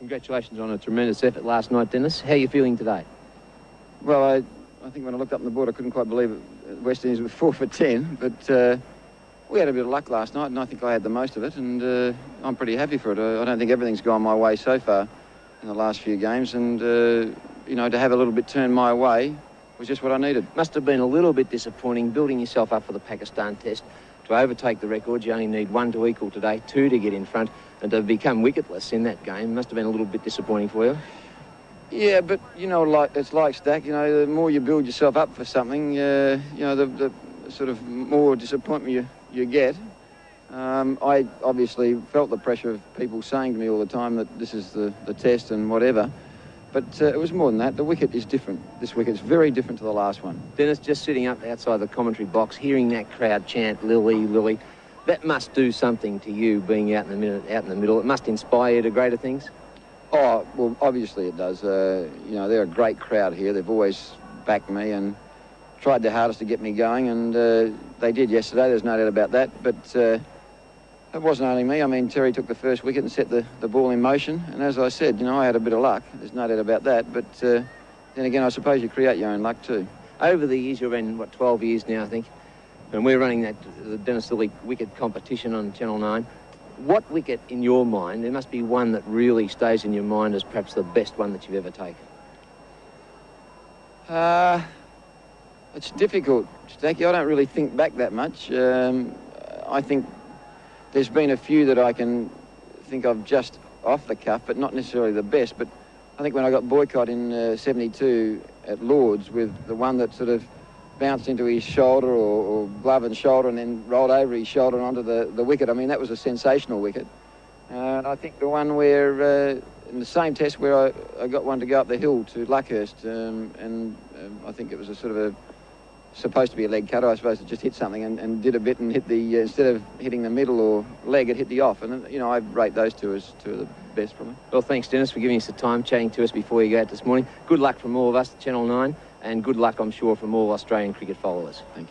Congratulations on a tremendous effort last night, Dennis. How are you feeling today? Well, I, I think when I looked up on the board, I couldn't quite believe it. West Indies were four for ten, but uh, we had a bit of luck last night, and I think I had the most of it, and uh, I'm pretty happy for it. I, I, don't think everything's gone my way so far in the last few games, and uh, you know, to have a little bit turned my way was just what I needed. Must have been a little bit disappointing building yourself up for the Pakistan test. To overtake the record, you only need one to equal today, two to get in front, and to become wicketless in that game must have been a little bit disappointing for you. Yeah, but you know, like it's like Stack. You know, the more you build yourself up for something, uh, you know, the, the sort of more disappointment you you get. Um, I obviously felt the pressure of people saying to me all the time that this is the, the test and whatever. But uh, it was more than that. The wicket is different. This wicket is very different to the last one. Dennis, just sitting up outside the commentary box, hearing that crowd chant Lillee, Lillee, that must do something to you being out in the middle. Out in the middle, it must inspire you to greater things. Oh well, obviously it does. Uh, you know, they're a great crowd here. They've always backed me and tried their hardest to get me going, and uh, they did yesterday. There's no doubt about that. But uh, it wasn't only me. I mean, Terry took the first wicket and set the, the ball in motion. And as I said, you know, I had a bit of luck. There's no doubt about that. But uh, then again, I suppose you create your own luck too. Over the years, you've been, what, 12 years now, I think, and we're running that the Dennis Lillee wicket competition on Channel 9. What wicket, in your mind, there must be one that really stays in your mind as perhaps the best one that you've ever taken? Uh, it's difficult, Stacky. I don't really think back that much. Um, I think there's been a few that I can think of just off the cuff, but not necessarily the best. But I think when I got Boycott in uh, 72 at Lords with the one that sort of bounced into his shoulder or, or, glove and shoulder and then rolled over his shoulder and onto the, the wicket, I mean, that was a sensational wicket. Uh, and I think the one where, uh, in the same test where I, I, got one to go up the hill to Luckhurst, um, and um, I think it was a sort of a supposed to be a leg cutter. I suppose it just hit something and, and did a bit and hit the, uh, instead of hitting the middle or leg, it hit the off. And, you know, I rate those two as two of the best probably. Well, thanks, Dennis, for giving us the time chatting to us before you go out this morning. Good luck from all of us at Channel 9 and good luck, I'm sure, from all Australian cricket followers. Thank you.